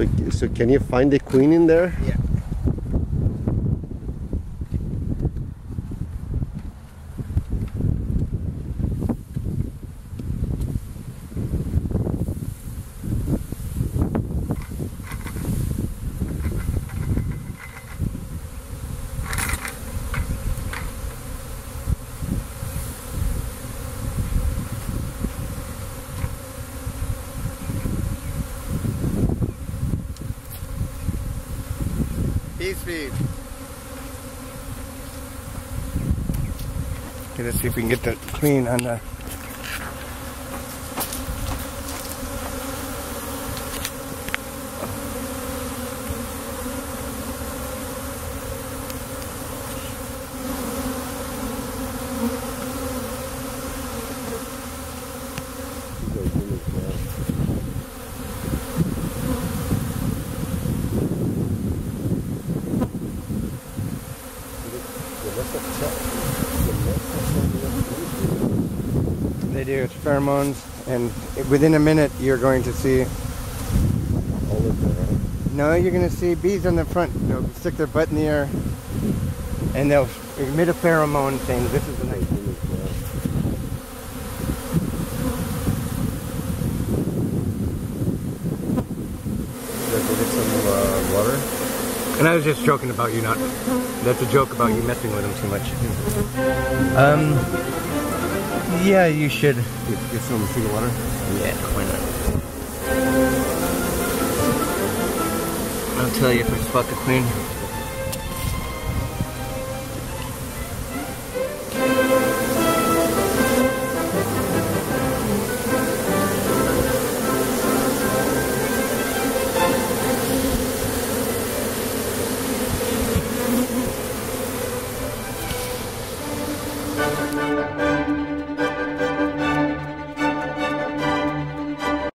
So, so can you find the queen in there? Yeah. Peace feed. Okay, let's see if we can get that clean on the. They do. It's pheromones, and within a minute, you're going to see. No, you're going to see bees on the front. They'll stick their butt in the air, and they'll emit a pheromone thing. This is a nice. thing. And I was just joking about you not. That's a joke about you messing with them too much. Um. Yeah, you should. Get, get some sugar water. Yeah, why not? I'll tell you if I spot the queen.